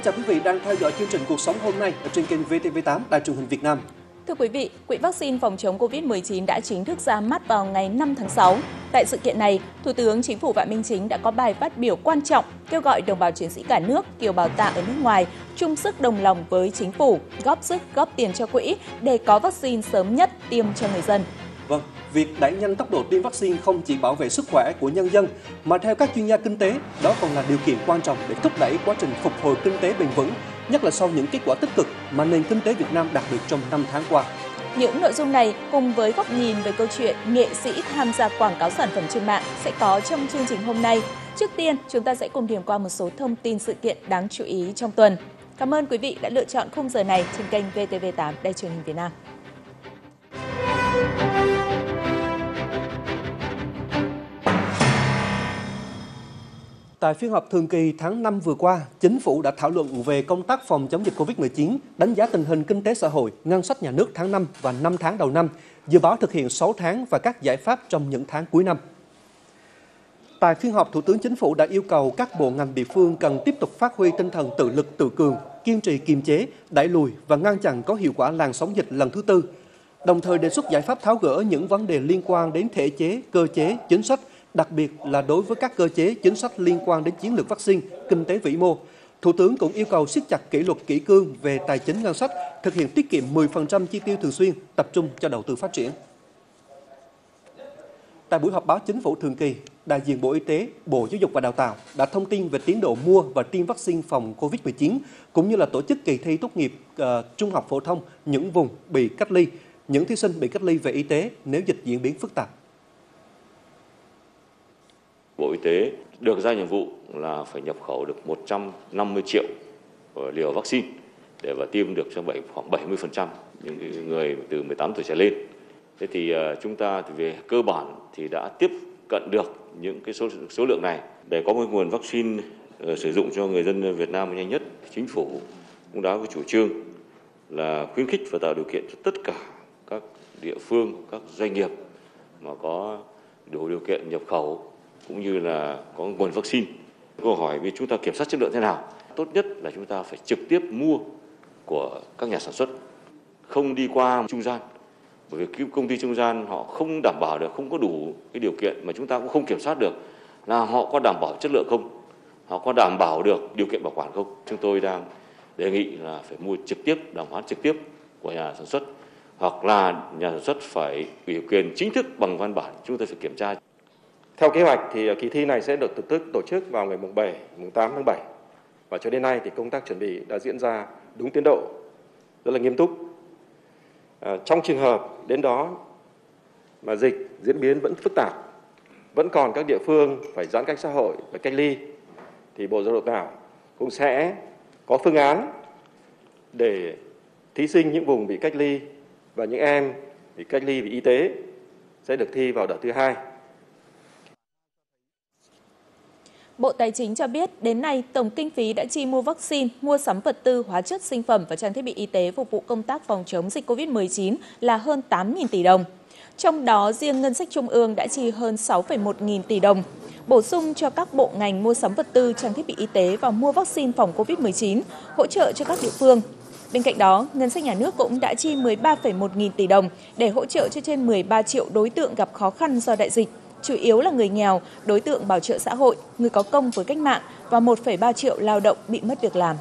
kính chào quý vị đang theo dõi chương trình Cuộc sống hôm nay ở trên kênh VTV8 Đài truyền hình Việt Nam. Thưa quý vị, Quỹ vaccine phòng chống COVID-19 đã chính thức ra mắt vào ngày 5 tháng 6. Tại sự kiện này, Thủ tướng Chính phủ Phạm Minh Chính đã có bài phát biểu quan trọng kêu gọi đồng bào chiến sĩ cả nước, kiều bào ta ở nước ngoài chung sức đồng lòng với chính phủ, góp sức góp tiền cho quỹ để có vaccine sớm nhất tiêm cho người dân. Vâng, việc đẩy nhanh tốc độ tiêm vaccine không chỉ bảo vệ sức khỏe của nhân dân mà theo các chuyên gia kinh tế, đó còn là điều kiện quan trọng để thúc đẩy quá trình phục hồi kinh tế bền vững, nhất là sau những kết quả tích cực mà nền kinh tế Việt Nam đạt được trong 5 tháng qua. Những nội dung này cùng với góc nhìn về câu chuyện nghệ sĩ tham gia quảng cáo sản phẩm trên mạng sẽ có trong chương trình hôm nay. Trước tiên, chúng ta sẽ cùng điểm qua một số thông tin sự kiện đáng chú ý trong tuần. Cảm ơn quý vị đã lựa chọn khung giờ này trên kênh VTV8 Đài truyền hình Việt Nam. Tại phiên họp thường kỳ tháng 5 vừa qua, Chính phủ đã thảo luận về công tác phòng chống dịch COVID-19, đánh giá tình hình kinh tế xã hội, ngân sách nhà nước tháng 5 và 5 tháng đầu năm, dự báo thực hiện 6 tháng và các giải pháp trong những tháng cuối năm. Tại phiên họp, Thủ tướng Chính phủ đã yêu cầu các bộ ngành địa phương cần tiếp tục phát huy tinh thần tự lực tự cường, kiên trì kiềm chế, đẩy lùi và ngăn chặn có hiệu quả làn sóng dịch lần thứ tư, đồng thời đề xuất giải pháp tháo gỡ những vấn đề liên quan đến thể chế, cơ chế, chính sách đặc biệt là đối với các cơ chế chính sách liên quan đến chiến lược vaccine, kinh tế vĩ mô. Thủ tướng cũng yêu cầu siết chặt kỷ luật kỷ cương về tài chính ngân sách, thực hiện tiết kiệm 10% chi tiêu thường xuyên, tập trung cho đầu tư phát triển. Tại buổi họp báo chính phủ thường kỳ, đại diện Bộ Y tế, Bộ Giáo dục và Đào tạo đã thông tin về tiến độ mua và tiêm vaccine phòng COVID-19 cũng như là tổ chức kỳ thi tốt nghiệp uh, trung học phổ thông những vùng bị cách ly, những thí sinh bị cách ly về y tế nếu dịch diễn biến phức tạp. Bộ Y tế được ra nhiệm vụ là phải nhập khẩu được 150 triệu ờ, liều vaccine để và tiêm được cho bảy khoảng 70% những người từ 18 tuổi trở lên. Thế thì ờ, chúng ta thì về cơ bản thì đã tiếp cận được những cái số số lượng này để có một nguồn vaccine ờ, sử dụng cho người dân Việt Nam nhanh nhất. Chính phủ cũng đã có chủ trương là khuyến khích và tạo điều kiện cho tất cả các địa phương, các doanh nghiệp mà có đủ điều kiện nhập khẩu cũng như là có nguồn vaccine. Câu hỏi vì chúng ta kiểm soát chất lượng thế nào? Tốt nhất là chúng ta phải trực tiếp mua của các nhà sản xuất, không đi qua trung gian. Bởi vì công ty trung gian họ không đảm bảo được, không có đủ cái điều kiện mà chúng ta cũng không kiểm soát được là họ có đảm bảo chất lượng không, họ có đảm bảo được điều kiện bảo quản không. Chúng tôi đang đề nghị là phải mua trực tiếp, đàm phán trực tiếp của nhà sản xuất hoặc là nhà sản xuất phải ủy quyền chính thức bằng văn bản chúng tôi phải kiểm tra theo kế hoạch thì ờ, kỳ thi này sẽ được tổ chức tổ chức vào ngày mùng 7, mùng 8 tháng 7. Và cho đến nay thì công tác chuẩn bị đã diễn ra đúng tiến độ, rất là nghiêm túc. À, trong trường hợp đến đó mà dịch diễn biến vẫn phức tạp, vẫn còn các địa phương phải giãn cách xã hội và cách ly, thì Bộ Giáo dục Đào cũng sẽ có phương án để thí sinh những vùng bị cách ly và những em bị cách ly vì y tế sẽ được thi vào đợt thứ hai Bộ Tài chính cho biết đến nay tổng kinh phí đã chi mua vaccine, mua sắm vật tư, hóa chất sinh phẩm và trang thiết bị y tế phục vụ công tác phòng chống dịch COVID-19 là hơn 8.000 tỷ đồng. Trong đó, riêng ngân sách trung ương đã chi hơn 6,1 nghìn tỷ đồng, bổ sung cho các bộ ngành mua sắm vật tư, trang thiết bị y tế và mua vaccine phòng COVID-19, hỗ trợ cho các địa phương. Bên cạnh đó, ngân sách nhà nước cũng đã chi 13,1 nghìn tỷ đồng để hỗ trợ cho trên 13 triệu đối tượng gặp khó khăn do đại dịch chủ yếu là người nghèo, đối tượng bảo trợ xã hội, người có công với cách mạng và 1,3 triệu lao động bị mất việc làm.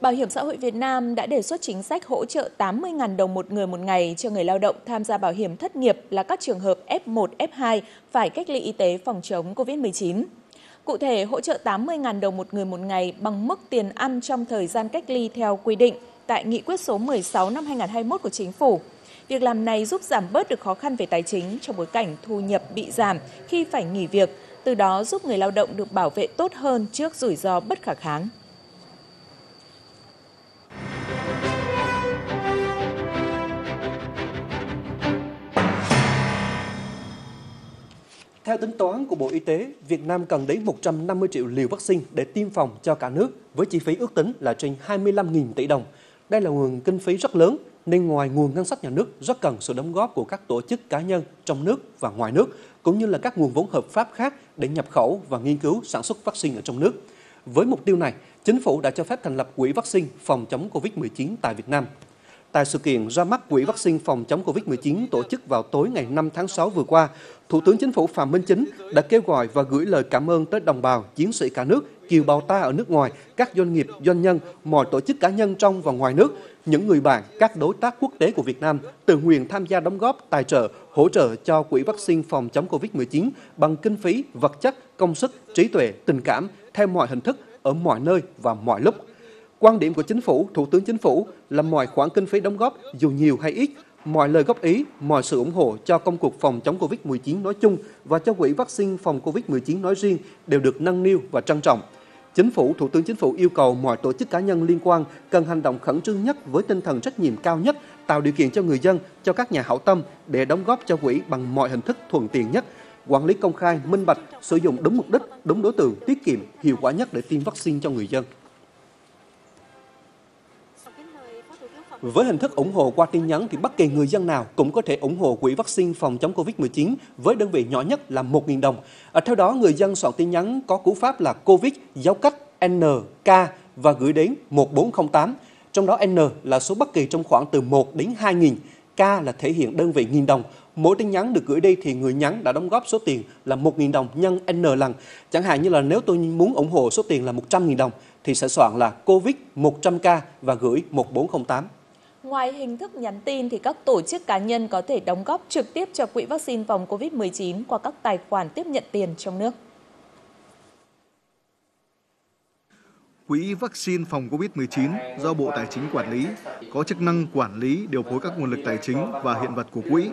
Bảo hiểm xã hội Việt Nam đã đề xuất chính sách hỗ trợ 80.000 đồng một người một ngày cho người lao động tham gia bảo hiểm thất nghiệp là các trường hợp F1, F2 phải cách ly y tế phòng chống COVID-19. Cụ thể, hỗ trợ 80.000 đồng một người một ngày bằng mức tiền ăn trong thời gian cách ly theo quy định tại Nghị quyết số 16 năm 2021 của Chính phủ. Việc làm này giúp giảm bớt được khó khăn về tài chính trong bối cảnh thu nhập bị giảm khi phải nghỉ việc, từ đó giúp người lao động được bảo vệ tốt hơn trước rủi ro bất khả kháng. Theo tính toán của Bộ Y tế, Việt Nam cần đến 150 triệu liều vaccine để tiêm phòng cho cả nước với chi phí ước tính là trên 25.000 tỷ đồng. Đây là nguồn kinh phí rất lớn nên ngoài nguồn ngân sách nhà nước rất cần sự đóng góp của các tổ chức cá nhân trong nước và ngoài nước, cũng như là các nguồn vốn hợp pháp khác để nhập khẩu và nghiên cứu sản xuất vaccine ở trong nước. Với mục tiêu này, chính phủ đã cho phép thành lập quỹ vaccine phòng chống COVID-19 tại Việt Nam. Tại sự kiện ra mắt quỹ vaccine phòng chống COVID-19 tổ chức vào tối ngày 5 tháng 6 vừa qua, Thủ tướng Chính phủ Phạm Minh Chính đã kêu gọi và gửi lời cảm ơn tới đồng bào, chiến sĩ cả nước, kiều bào ta ở nước ngoài, các doanh nghiệp, doanh nhân, mọi tổ chức cá nhân trong và ngoài nước, những người bạn, các đối tác quốc tế của Việt Nam tự nguyện tham gia đóng góp, tài trợ, hỗ trợ cho quỹ vaccine phòng chống COVID-19 bằng kinh phí, vật chất, công sức, trí tuệ, tình cảm theo mọi hình thức ở mọi nơi và mọi lúc. Quan điểm của chính phủ, Thủ tướng Chính phủ là mọi khoản kinh phí đóng góp dù nhiều hay ít, mọi lời góp ý, mọi sự ủng hộ cho công cuộc phòng chống Covid-19 nói chung và cho quỹ vaccine phòng Covid-19 nói riêng đều được nâng niu và trân trọng. Chính phủ, Thủ tướng Chính phủ yêu cầu mọi tổ chức cá nhân liên quan cần hành động khẩn trương nhất với tinh thần trách nhiệm cao nhất, tạo điều kiện cho người dân, cho các nhà hảo tâm để đóng góp cho quỹ bằng mọi hình thức thuận tiện nhất, quản lý công khai, minh bạch, sử dụng đúng mục đích, đúng đối tượng, tiết kiệm, hiệu quả nhất để tiêm vaccine cho người dân. Với hình thức ủng hộ qua tin nhắn thì bất kỳ người dân nào cũng có thể ủng hộ quỹ vaccine phòng chống Covid-19 với đơn vị nhỏ nhất là 1.000 đồng. À, theo đó, người dân soạn tin nhắn có cú pháp là COVID dấu cách NK và gửi đến 1408. Trong đó N là số bất kỳ trong khoảng từ 1 đến 2.000, K là thể hiện đơn vị nghìn đồng. Mỗi tin nhắn được gửi đi thì người nhắn đã đóng góp số tiền là 1.000 đồng nhân N lần. Chẳng hạn như là nếu tôi muốn ủng hộ số tiền là 100.000 đồng thì sẽ soạn là COVID 100K và gửi 1408. Ngoài hình thức nhắn tin thì các tổ chức cá nhân có thể đóng góp trực tiếp cho quỹ vaccine phòng COVID-19 qua các tài khoản tiếp nhận tiền trong nước. Quỹ vaccine phòng COVID-19 do Bộ Tài chính quản lý, có chức năng quản lý điều phối các nguồn lực tài chính và hiện vật của quỹ.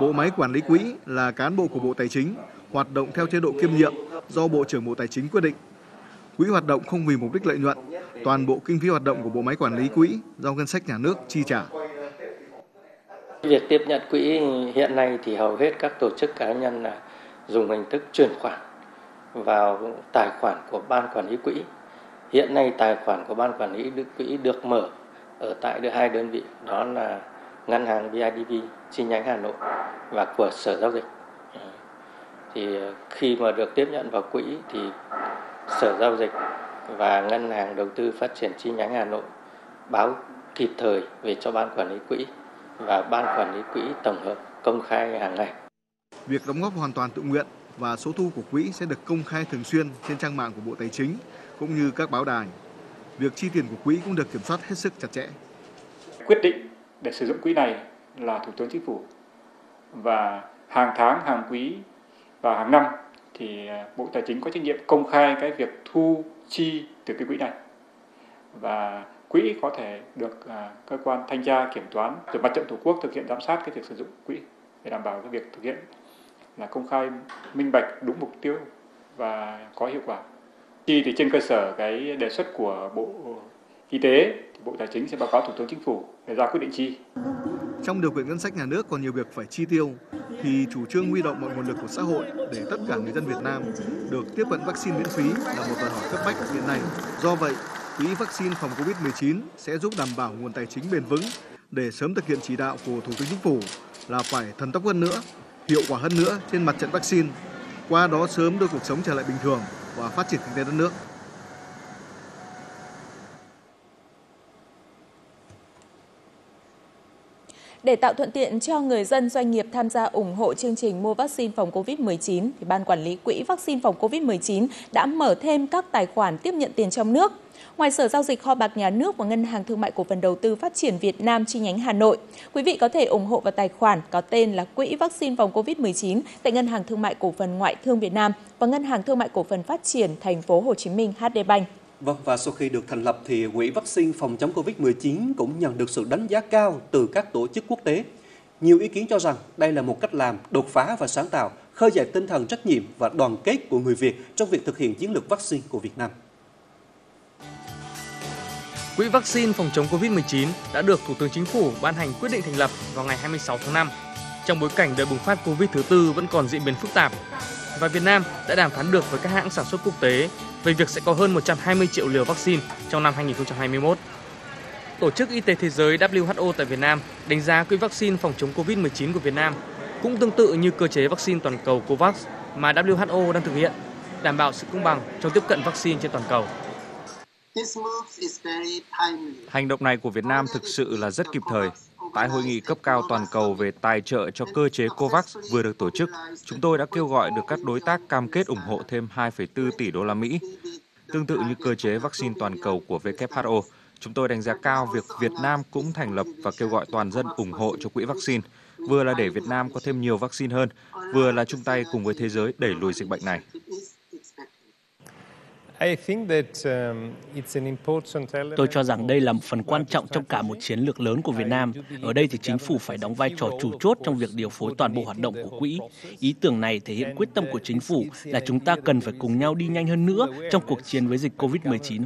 Bộ máy quản lý quỹ là cán bộ của Bộ Tài chính, hoạt động theo chế độ kiêm nhiệm do Bộ trưởng Bộ Tài chính quyết định. Quỹ hoạt động không vì mục đích lợi nhuận, toàn bộ kinh phí hoạt động của bộ máy quản lý quỹ do ngân sách nhà nước chi trả. Việc tiếp nhận quỹ hiện nay thì hầu hết các tổ chức cá nhân là dùng hình thức chuyển khoản vào tài khoản của ban quản lý quỹ. Hiện nay tài khoản của ban quản lý quỹ được mở ở tại hai đơn vị đó là ngân hàng BIDV chi nhánh Hà Nội và của Sở Giao dịch. Thì khi mà được tiếp nhận vào quỹ thì Sở Giao dịch và Ngân hàng Đầu tư Phát triển chi nhánh Hà Nội báo kịp thời về cho Ban Quản lý Quỹ và Ban Quản lý Quỹ tổng hợp công khai hàng ngày. Việc đóng góp hoàn toàn tự nguyện và số thu của quỹ sẽ được công khai thường xuyên trên trang mạng của Bộ Tài chính cũng như các báo đài. Việc chi tiền của quỹ cũng được kiểm soát hết sức chặt chẽ. Quyết định để sử dụng quỹ này là Thủ tướng Chính phủ và hàng tháng, hàng quý và hàng năm thì à, Bộ Tài chính có trách nhiệm công khai cái việc thu chi từ cái quỹ này. Và quỹ có thể được à, cơ quan thanh tra kiểm toán rồi mặt trận tổ quốc thực hiện giám sát cái việc sử dụng quỹ để đảm bảo cái việc thực hiện là công khai minh bạch đúng mục tiêu và có hiệu quả. Chi thì trên cơ sở cái đề xuất của bộ y tế thì bộ tài chính sẽ báo cáo thủ tướng chính phủ để ra quyết định chi trong điều kiện ngân sách nhà nước còn nhiều việc phải chi tiêu thì chủ trương huy động mọi nguồn lực của xã hội để tất cả người dân Việt Nam được tiếp cận vaccine miễn phí là một đòi hỏi cấp bách hiện nay. Do vậy, quỹ vaccine phòng Covid-19 sẽ giúp đảm bảo nguồn tài chính bền vững để sớm thực hiện chỉ đạo của Thủ tướng Chính phủ là phải thần tốc hơn nữa, hiệu quả hơn nữa trên mặt trận vaccine, qua đó sớm đưa cuộc sống trở lại bình thường và phát triển kinh tế đất nước. Để tạo thuận tiện cho người dân doanh nghiệp tham gia ủng hộ chương trình mua vaccine phòng COVID-19, thì Ban Quản lý Quỹ vaccine phòng COVID-19 đã mở thêm các tài khoản tiếp nhận tiền trong nước. Ngoài Sở Giao dịch Kho bạc Nhà nước và Ngân hàng Thương mại Cổ phần Đầu tư Phát triển Việt Nam chi nhánh Hà Nội, quý vị có thể ủng hộ vào tài khoản có tên là Quỹ vaccine phòng COVID-19 tại Ngân hàng Thương mại Cổ phần Ngoại thương Việt Nam và Ngân hàng Thương mại Cổ phần Phát triển Thành phố Hồ Chí Minh HD Bank. Vâng, và sau khi được thành lập thì Quỹ vaccine phòng chống Covid-19 cũng nhận được sự đánh giá cao từ các tổ chức quốc tế. Nhiều ý kiến cho rằng đây là một cách làm đột phá và sáng tạo, khơi dậy tinh thần trách nhiệm và đoàn kết của người Việt trong việc thực hiện chiến lược vaccine của Việt Nam. Quỹ vaccine phòng chống Covid-19 đã được Thủ tướng Chính phủ ban hành quyết định thành lập vào ngày 26 tháng 5. Trong bối cảnh đợt bùng phát Covid thứ tư vẫn còn diễn biến phức tạp, và Việt Nam đã đàm phán được với các hãng sản xuất quốc tế về việc sẽ có hơn 120 triệu liều vaccine trong năm 2021. Tổ chức Y tế Thế giới WHO tại Việt Nam đánh giá quỹ vaccine phòng chống COVID-19 của Việt Nam cũng tương tự như cơ chế vaccine toàn cầu COVAX mà WHO đang thực hiện, đảm bảo sự công bằng trong tiếp cận vaccine trên toàn cầu. Hành động này của Việt Nam thực sự là rất kịp thời. Tại hội nghị cấp cao toàn cầu về tài trợ cho cơ chế COVAX vừa được tổ chức, chúng tôi đã kêu gọi được các đối tác cam kết ủng hộ thêm 2,4 tỷ đô la Mỹ. Tương tự như cơ chế vaccine toàn cầu của WHO, chúng tôi đánh giá cao việc Việt Nam cũng thành lập và kêu gọi toàn dân ủng hộ cho quỹ vaccine, vừa là để Việt Nam có thêm nhiều vaccine hơn, vừa là chung tay cùng với thế giới đẩy lùi dịch bệnh này. Tôi cho rằng đây là một phần quan trọng trong cả một chiến lược lớn của Việt Nam. Ở đây thì chính phủ phải đóng vai trò chủ chốt trong việc điều phối toàn bộ hoạt động của quỹ. Ý tưởng này thể hiện quyết tâm của chính phủ là chúng ta cần phải cùng nhau đi nhanh hơn nữa trong cuộc chiến với dịch COVID-19.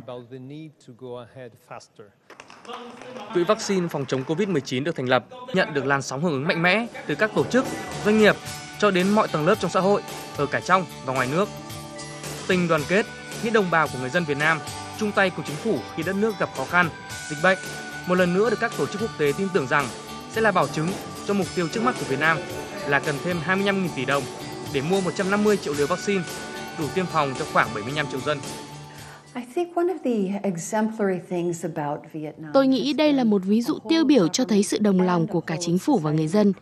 Quỹ vaccine phòng chống COVID-19 được thành lập, nhận được làn sóng hưởng ứng mạnh mẽ từ các tổ chức, doanh nghiệp cho đến mọi tầng lớp trong xã hội, ở cả trong và ngoài nước. Tình đoàn kết, nghĩa đồng bào của người dân Việt Nam chung tay cùng chính phủ khi đất nước gặp khó khăn, dịch bệnh, một lần nữa được các tổ chức quốc tế tin tưởng rằng sẽ là bảo chứng cho mục tiêu trước mắt của Việt Nam là cần thêm 25.000 tỷ đồng để mua 150 triệu liều vaccine đủ tiêm phòng cho khoảng 75 triệu dân. Tôi nghĩ đây là một ví dụ tiêu biểu cho thấy sự đồng lòng của cả chính phủ và người dân.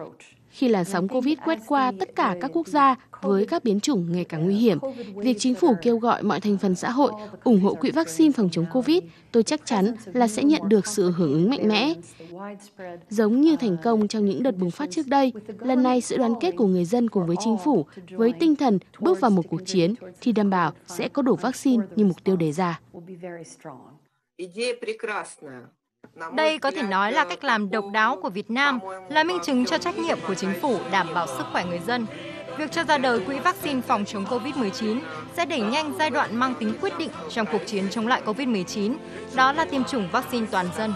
Khi làn sóng Covid quét qua tất cả các quốc gia với các biến chủng ngày càng nguy hiểm, việc chính phủ kêu gọi mọi thành phần xã hội ủng hộ quỹ vaccine phòng chống Covid, tôi chắc chắn là sẽ nhận được sự hưởng ứng mạnh mẽ. Giống như thành công trong những đợt bùng phát trước đây, lần này sự đoàn kết của người dân cùng với chính phủ với tinh thần bước vào một cuộc chiến thì đảm bảo sẽ có đủ vaccine như mục tiêu đề ra. Đây có thể nói là cách làm độc đáo của Việt Nam, là minh chứng cho trách nhiệm của chính phủ đảm bảo sức khỏe người dân. Việc cho ra đời quỹ vaccine phòng chống COVID-19 sẽ đẩy nhanh giai đoạn mang tính quyết định trong cuộc chiến chống lại COVID-19, đó là tiêm chủng vaccine toàn dân.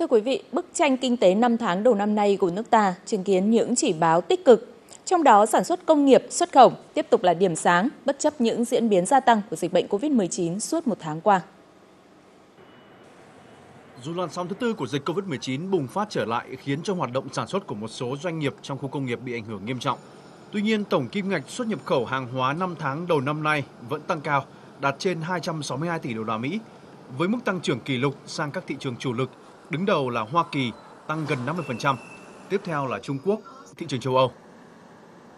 Thưa quý vị, bức tranh kinh tế 5 tháng đầu năm nay của nước ta chứng kiến những chỉ báo tích cực. Trong đó, sản xuất công nghiệp, xuất khẩu tiếp tục là điểm sáng, bất chấp những diễn biến gia tăng của dịch bệnh COVID-19 suốt một tháng qua. Dù làn sóng thứ tư của dịch COVID-19 bùng phát trở lại khiến cho hoạt động sản xuất của một số doanh nghiệp trong khu công nghiệp bị ảnh hưởng nghiêm trọng. Tuy nhiên, tổng kim ngạch xuất nhập khẩu hàng hóa 5 tháng đầu năm nay vẫn tăng cao, đạt trên 262 tỷ đô la Mỹ, với mức tăng trưởng kỷ lục sang các thị trường chủ lực Đứng đầu là Hoa Kỳ tăng gần 50%, tiếp theo là Trung Quốc, thị trường châu Âu.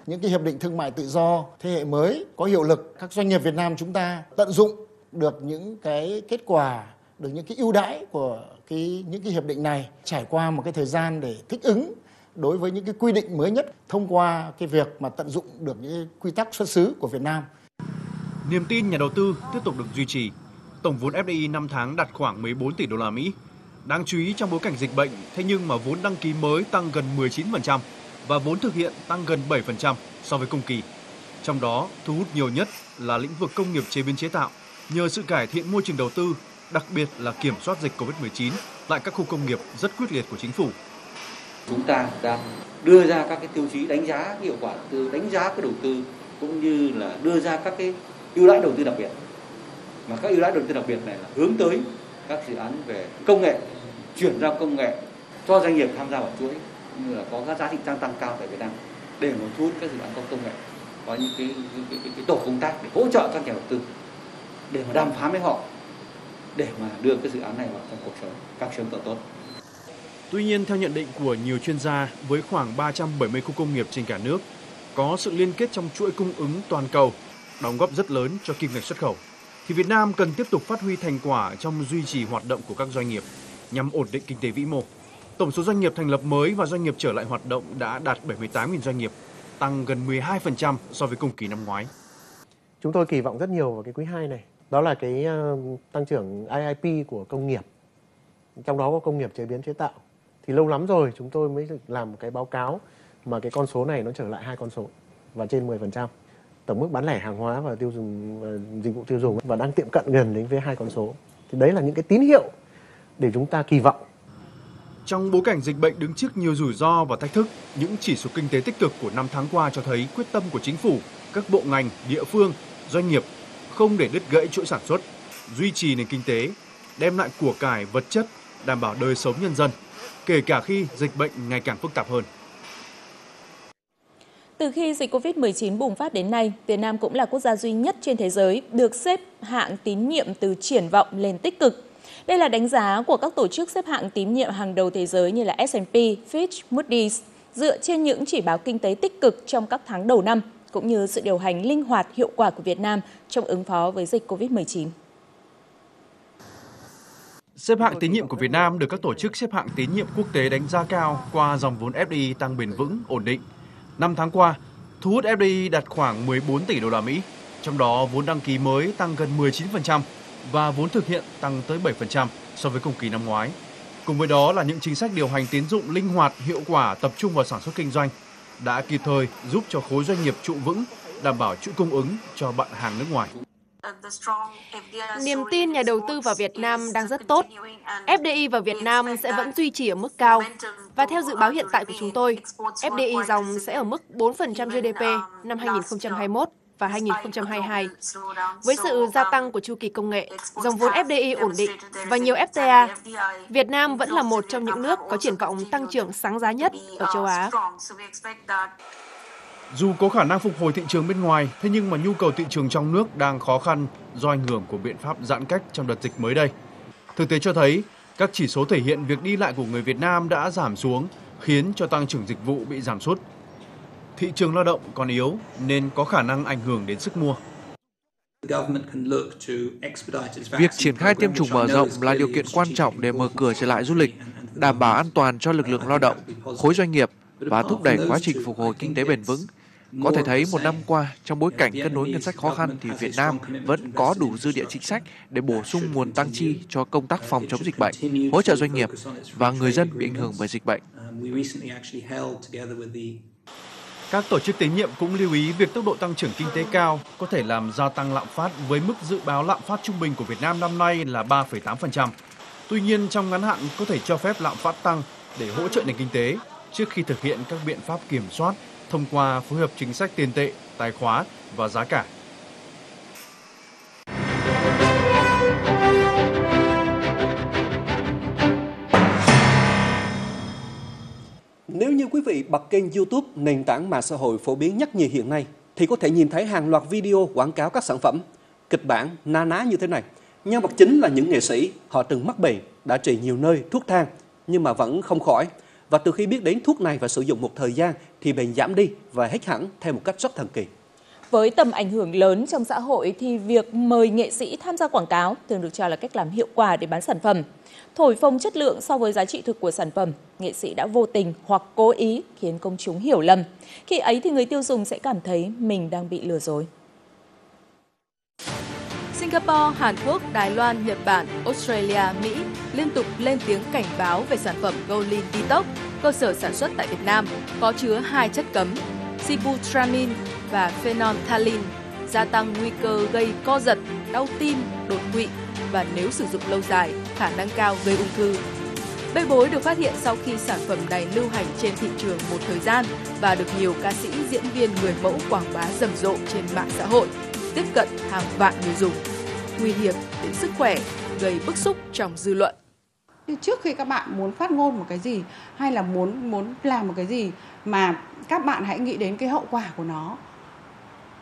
Những cái hiệp định thương mại tự do thế hệ mới có hiệu lực, các doanh nghiệp Việt Nam chúng ta tận dụng được những cái kết quả, được những cái ưu đãi của cái những cái hiệp định này trải qua một cái thời gian để thích ứng đối với những cái quy định mới nhất thông qua cái việc mà tận dụng được những quy tắc xuất xứ của Việt Nam. Niềm tin nhà đầu tư tiếp tục được duy trì. Tổng vốn FDI 5 tháng đạt khoảng 14 tỷ đô la Mỹ, Đáng chú ý trong bối cảnh dịch bệnh, thế nhưng mà vốn đăng ký mới tăng gần 19% và vốn thực hiện tăng gần 7% so với cùng kỳ. Trong đó, thu hút nhiều nhất là lĩnh vực công nghiệp chế biến chế tạo nhờ sự cải thiện môi trường đầu tư, đặc biệt là kiểm soát dịch Covid-19 tại các khu công nghiệp rất quyết liệt của chính phủ. Chúng ta đang đưa ra các cái tiêu chí đánh giá hiệu quả từ đánh giá cái đầu tư cũng như là đưa ra các cái ưu đãi đầu tư đặc biệt. Mà các ưu đãi đầu tư đặc biệt này là hướng tới các dự án về công nghệ chuyển giao công nghệ cho doanh nghiệp tham gia vào chuỗi như là có các giá trị tăng tăng cao tại Việt Nam để mà thu hút các dự án có công nghệ có những cái, cái, cái, cái, cái tổ công tác để hỗ trợ các nhà đầu tư để mà đàm phán với họ để mà đưa cái dự án này vào trong cuộc sống càng sớm càng tốt. Tuy nhiên theo nhận định của nhiều chuyên gia với khoảng 370 khu công nghiệp trên cả nước có sự liên kết trong chuỗi cung ứng toàn cầu đóng góp rất lớn cho kim ngạch xuất khẩu thì Việt Nam cần tiếp tục phát huy thành quả trong duy trì hoạt động của các doanh nghiệp nhằm ổn định kinh tế vĩ mô. Tổng số doanh nghiệp thành lập mới và doanh nghiệp trở lại hoạt động đã đạt 78.000 doanh nghiệp, tăng gần 12% so với cùng kỳ năm ngoái. Chúng tôi kỳ vọng rất nhiều vào cái quý 2 này. Đó là cái ờ, tăng trưởng IIP của công nghiệp. Trong đó có công nghiệp chế biến chế tạo. Thì lâu lắm rồi chúng tôi mới làm một cái báo cáo mà cái con số này nó trở lại hai con số và trên 10% tổng mức bán lẻ hàng hóa và tiêu dùng và dịch vụ tiêu dùng và đang tiệm cận gần đến với hai con số thì đấy là những cái tín hiệu để chúng ta kỳ vọng Trong bối cảnh dịch bệnh đứng trước nhiều rủi ro và thách thức, những chỉ số kinh tế tích cực của năm tháng qua cho thấy quyết tâm của chính phủ, các bộ ngành, địa phương, doanh nghiệp không để đứt gãy chuỗi sản xuất, duy trì nền kinh tế, đem lại của cải vật chất, đảm bảo đời sống nhân dân, kể cả khi dịch bệnh ngày càng phức tạp hơn. Từ khi dịch COVID-19 bùng phát đến nay, Việt Nam cũng là quốc gia duy nhất trên thế giới được xếp hạng tín nhiệm từ triển vọng lên tích cực. Đây là đánh giá của các tổ chức xếp hạng tín nhiệm hàng đầu thế giới như là S&P, Fitch, Moody's, dựa trên những chỉ báo kinh tế tích cực trong các tháng đầu năm, cũng như sự điều hành linh hoạt hiệu quả của Việt Nam trong ứng phó với dịch COVID-19. Xếp hạng tín nhiệm của Việt Nam được các tổ chức xếp hạng tín nhiệm quốc tế đánh giá cao qua dòng vốn FDI tăng bền vững, ổn định. Năm tháng qua, thu hút FDI đạt khoảng 14 tỷ đô la Mỹ, trong đó vốn đăng ký mới tăng gần 19% và vốn thực hiện tăng tới 7% so với cùng kỳ năm ngoái. Cùng với đó là những chính sách điều hành tín dụng linh hoạt, hiệu quả tập trung vào sản xuất kinh doanh đã kịp thời giúp cho khối doanh nghiệp trụ vững, đảm bảo chuỗi cung ứng cho bạn hàng nước ngoài. Niềm tin nhà đầu tư vào Việt Nam đang rất tốt. FDI vào Việt Nam sẽ vẫn duy trì ở mức cao. Và theo dự báo hiện tại của chúng tôi, FDI dòng sẽ ở mức 4% GDP năm 2021 và 2022. Với sự gia tăng của chu kỳ công nghệ, dòng vốn FDI ổn định và nhiều FTA, Việt Nam vẫn là một trong những nước có triển vọng tăng trưởng sáng giá nhất ở châu Á. Dù có khả năng phục hồi thị trường bên ngoài, thế nhưng mà nhu cầu thị trường trong nước đang khó khăn do ảnh hưởng của biện pháp giãn cách trong đợt dịch mới đây. Thực tế cho thấy, các chỉ số thể hiện việc đi lại của người Việt Nam đã giảm xuống, khiến cho tăng trưởng dịch vụ bị giảm sút. Thị trường lao động còn yếu nên có khả năng ảnh hưởng đến sức mua. Việc triển khai tiêm chủng mở rộng là điều kiện quan trọng để mở cửa trở lại du lịch, đảm bảo an toàn cho lực lượng lao động, khối doanh nghiệp và thúc đẩy quá trình phục hồi kinh tế bền vững. Có thể thấy một năm qua, trong bối cảnh cân đối ngân sách khó khăn thì Việt Nam vẫn có đủ dư địa chính sách để bổ sung nguồn tăng chi cho công tác phòng chống dịch bệnh, hỗ trợ doanh nghiệp và người dân bị ảnh hưởng bởi dịch bệnh. Các tổ chức tín nhiệm cũng lưu ý việc tốc độ tăng trưởng kinh tế cao có thể làm gia tăng lạm phát với mức dự báo lạm phát trung bình của Việt Nam năm nay là 3,8%. Tuy nhiên, trong ngắn hạn có thể cho phép lạm phát tăng để hỗ trợ nền kinh tế trước khi thực hiện các biện pháp kiểm soát thông qua phối hợp chính sách tiền tệ, tài khóa và giá cả. Nếu như quý vị bật kênh YouTube, nền tảng mạng xã hội phổ biến nhất nhì hiện nay, thì có thể nhìn thấy hàng loạt video quảng cáo các sản phẩm, kịch bản na ná như thế này. Nhân vật chính là những nghệ sĩ, họ từng mắc bệnh, đã trị nhiều nơi thuốc thang, nhưng mà vẫn không khỏi. Và từ khi biết đến thuốc này và sử dụng một thời gian thì bệnh giảm đi và hết hẳn theo một cách rất thần kỳ. Với tầm ảnh hưởng lớn trong xã hội thì việc mời nghệ sĩ tham gia quảng cáo thường được cho là cách làm hiệu quả để bán sản phẩm. Thổi phồng chất lượng so với giá trị thực của sản phẩm, nghệ sĩ đã vô tình hoặc cố ý khiến công chúng hiểu lầm. Khi ấy thì người tiêu dùng sẽ cảm thấy mình đang bị lừa dối. Singapore, Hàn Quốc, Đài Loan, Nhật Bản, Australia, Mỹ liên tục lên tiếng cảnh báo về sản phẩm Golin Detox, cơ sở sản xuất tại Việt Nam, có chứa hai chất cấm, sibutramine và phenolphthalein, gia tăng nguy cơ gây co giật, đau tim, đột quỵ và nếu sử dụng lâu dài, khả năng cao gây ung thư. Bê bối được phát hiện sau khi sản phẩm này lưu hành trên thị trường một thời gian và được nhiều ca sĩ, diễn viên, người mẫu quảng bá rầm rộ trên mạng xã hội, tiếp cận hàng vạn người dùng. Nguy hiểm đến sức khỏe, gây bức xúc trong dư luận. Trước khi các bạn muốn phát ngôn một cái gì hay là muốn muốn làm một cái gì mà các bạn hãy nghĩ đến cái hậu quả của nó.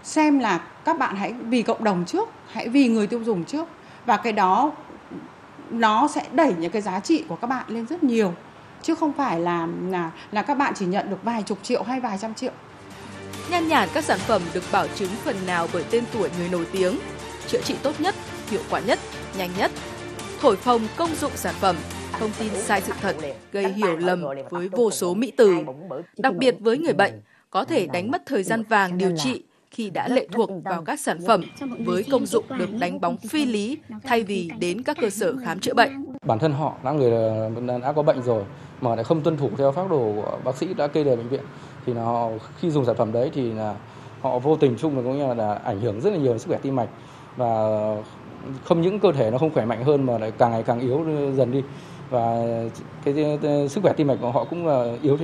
Xem là các bạn hãy vì cộng đồng trước, hãy vì người tiêu dùng trước và cái đó nó sẽ đẩy những cái giá trị của các bạn lên rất nhiều chứ không phải là là là các bạn chỉ nhận được vài chục triệu hay vài trăm triệu. Nhan nhản các sản phẩm được bảo chứng phần nào bởi tên tuổi người nổi tiếng, chữa trị tốt nhất, hiệu quả nhất, nhanh nhất. Thổi phồng công dụng sản phẩm, thông tin sai sự thật, gây hiểu lầm với vô số mỹ từ. Đặc biệt với người bệnh, có thể đánh mất thời gian vàng điều trị khi đã lệ thuộc vào các sản phẩm với công dụng được đánh bóng phi lý thay vì đến các cơ sở khám chữa bệnh. Bản thân họ đã người đã có bệnh rồi mà lại không tuân thủ theo phác đồ của bác sĩ đã kê đề bệnh viện thì là họ khi dùng sản phẩm đấy thì là họ vô tình chung là cũng như là ảnh hưởng rất là nhiều đến sức khỏe tim mạch. Và không những cơ thể nó không khỏe mạnh hơn mà lại càng ngày càng yếu dần đi. Và cái, cái sức khỏe tim mạch của họ cũng là yếu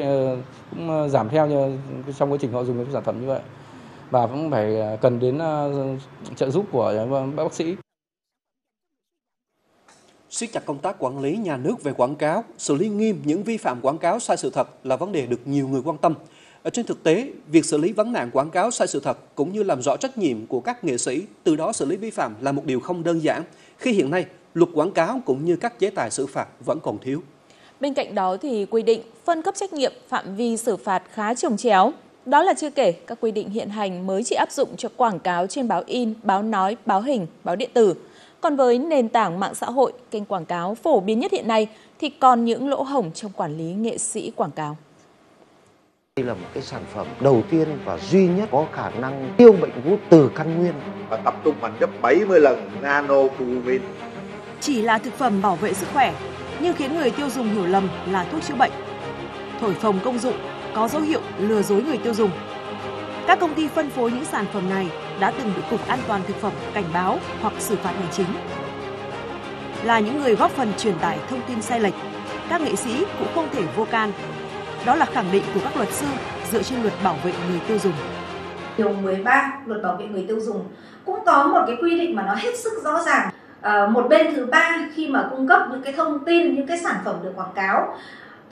cũng ờ, giảm theo như trong quá trình họ dùng cái sản phẩm như vậy. Và cũng phải ờ, cần đến trợ giúp của bác sĩ. Siết chặt công tác quản lý nhà nước về quảng cáo, xử lý nghiêm những vi phạm quảng cáo sai sự thật là vấn đề được nhiều người quan tâm. Ở trên thực tế, việc xử lý vấn nạn quảng cáo sai sự thật cũng như làm rõ trách nhiệm của các nghệ sĩ, từ đó xử lý vi phạm là một điều không đơn giản, khi hiện nay luật quảng cáo cũng như các chế tài xử phạt vẫn còn thiếu. Bên cạnh đó thì quy định phân cấp trách nhiệm phạm vi xử phạt khá trồng chéo. Đó là chưa kể các quy định hiện hành mới chỉ áp dụng cho quảng cáo trên báo in, báo nói, báo hình, báo điện tử. Còn với nền tảng mạng xã hội, kênh quảng cáo phổ biến nhất hiện nay thì còn những lỗ hổng trong quản lý nghệ sĩ quảng cáo. Đây là một cái sản phẩm đầu tiên và duy nhất có khả năng tiêu bệnh gút từ căn nguyên. Và tập trung mạnh gấp 70 lần nano cumin. Chỉ là thực phẩm bảo vệ sức khỏe, nhưng khiến người tiêu dùng hiểu lầm là thuốc chữa bệnh. Thổi phồng công dụng, có dấu hiệu lừa dối người tiêu dùng. Các công ty phân phối những sản phẩm này đã từng bị Cục An toàn Thực phẩm cảnh báo hoặc xử phạt hành chính. Là những người góp phần truyền tải thông tin sai lệch, các nghệ sĩ cũng không thể vô can. Đó là khẳng định của các luật sư dựa trên luật bảo vệ người tiêu dùng. Điều 13 luật bảo vệ người tiêu dùng. Cũng có một cái quy định mà nó hết sức rõ ràng. À, một bên thứ ba khi mà cung cấp những cái thông tin, những cái sản phẩm được quảng cáo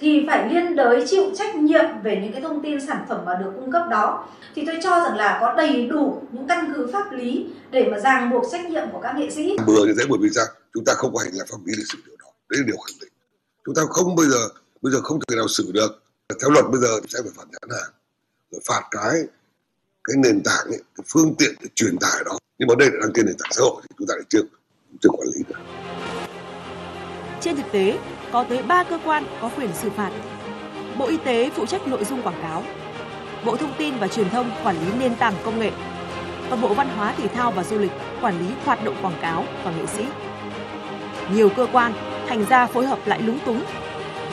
thì phải liên đới chịu trách nhiệm về những cái thông tin sản phẩm mà được cung cấp đó. Thì tôi cho rằng là có đầy đủ những căn cứ pháp lý để mà ràng buộc trách nhiệm của các nghệ sĩ. Vừa như thế bởi vì sao chúng ta không có hành lang pháp lý để xử điều đó. Đấy là điều khẳng định. Chúng ta không bây giờ bây giờ không thể nào xử được theo luật bây giờ sẽ phải phạt nhãn hàng rồi phạt cái cái nền tảng ấy, cái phương tiện để truyền tải đó nhưng mà đây là đăng trên nền tảng xã hội thì chúng ta lại chưa chưa quản lý được trên thực tế có tới 3 cơ quan có quyền xử phạt. Bộ Y tế phụ trách nội dung quảng cáo, Bộ Thông tin và Truyền thông quản lý nền tảng công nghệ, còn Bộ Văn hóa Thể thao và Du lịch quản lý hoạt động quảng cáo và nghệ sĩ. Nhiều cơ quan thành ra phối hợp lại lúng túng.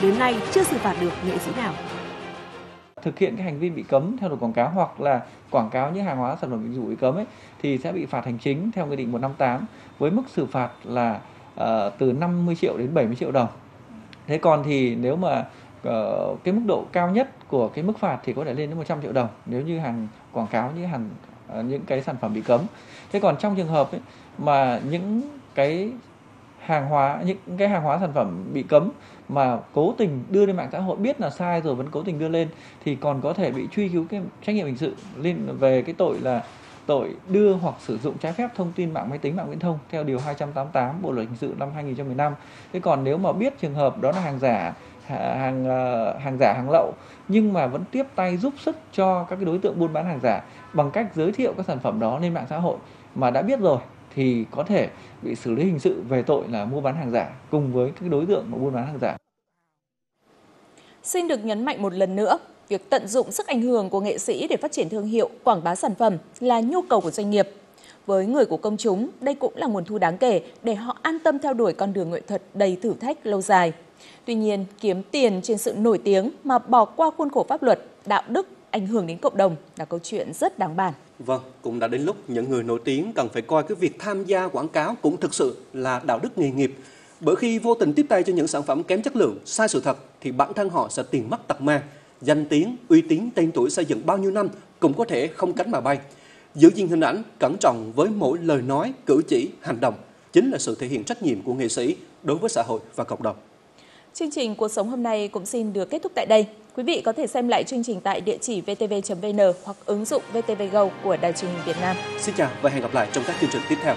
Đến nay chưa xử phạt được nghệ sĩ nào. Thực hiện cái hành vi bị cấm theo luật quảng cáo hoặc là quảng cáo những hàng hóa sản phẩm dịch vụ bị cấm ấy thì sẽ bị phạt hành chính theo nghị định 158 với mức xử phạt là uh, từ 50 triệu đến 70 triệu đồng. Thế còn thì nếu mà uh, cái mức độ cao nhất của cái mức phạt thì có thể lên đến 100 triệu đồng nếu như hàng quảng cáo như hàng uh, những cái sản phẩm bị cấm. Thế còn trong trường hợp ấy, mà những cái hàng hóa những cái hàng hóa sản phẩm bị cấm mà cố tình đưa lên mạng xã hội biết là sai rồi vẫn cố tình đưa lên thì còn có thể bị truy cứu cái trách nhiệm hình sự liên về cái tội là tội đưa hoặc sử dụng trái phép thông tin mạng máy tính mạng viễn thông theo điều 288 Bộ luật hình sự năm 2015. Thế còn nếu mà biết trường hợp đó là hàng giả, hàng ờ, hàng giả hàng lậu nhưng mà vẫn tiếp tay giúp sức cho các cái đối tượng buôn bán hàng giả bằng cách giới thiệu các sản phẩm đó lên mạng xã hội mà đã biết rồi thì có thể bị xử lý hình sự về tội là mua bán hàng giả cùng với các đối tượng mà buôn bán hàng giả. Xin được nhấn mạnh một lần nữa, việc tận dụng sức ảnh hưởng của nghệ sĩ để phát triển thương hiệu, quảng bá sản phẩm là nhu cầu của doanh nghiệp. Với người của công chúng, đây cũng là nguồn thu đáng kể để họ an tâm theo đuổi con đường nghệ thuật đầy thử thách lâu dài. Tuy nhiên, kiếm tiền trên sự nổi tiếng mà bỏ qua khuôn khổ pháp luật, đạo đức, ảnh hưởng đến cộng đồng là câu chuyện rất đáng bàn. Vâng, cũng đã đến lúc những người nổi tiếng cần phải coi cái việc tham gia quảng cáo cũng thực sự là đạo đức nghề nghiệp. Bởi khi vô tình tiếp tay cho những sản phẩm kém chất lượng, sai sự thật thì bản thân họ sẽ tiền mất tật mang danh tiếng, uy tín, tên tuổi xây dựng bao nhiêu năm cũng có thể không cánh mà bay. Giữ gìn hình ảnh cẩn trọng với mỗi lời nói, cử chỉ, hành động chính là sự thể hiện trách nhiệm của nghệ sĩ đối với xã hội và cộng đồng. Chương trình Cuộc sống hôm nay cũng xin được kết thúc tại đây. Quý vị có thể xem lại chương trình tại địa chỉ vtv.vn hoặc ứng dụng VTV Go của Đài truyền hình Việt Nam. Xin chào và hẹn gặp lại trong các chương trình tiếp theo.